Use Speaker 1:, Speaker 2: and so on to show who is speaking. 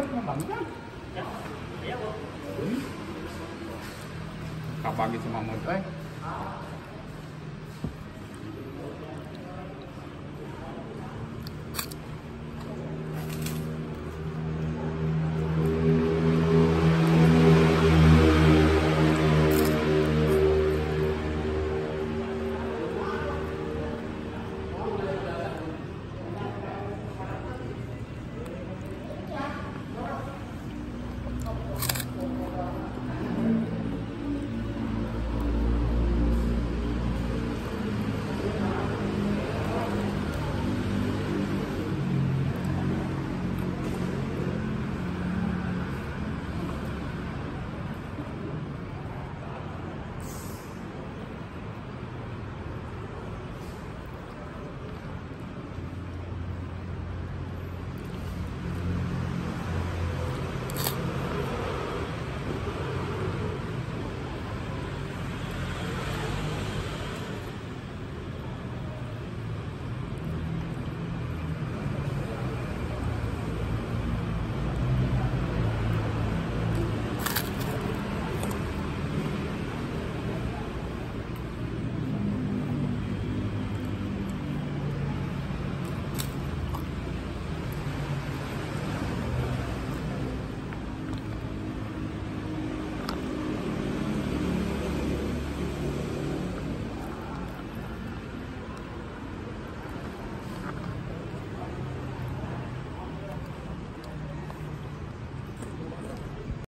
Speaker 1: thức nó bẩn lắm Cặp bằng cái xe mỏng mình đấy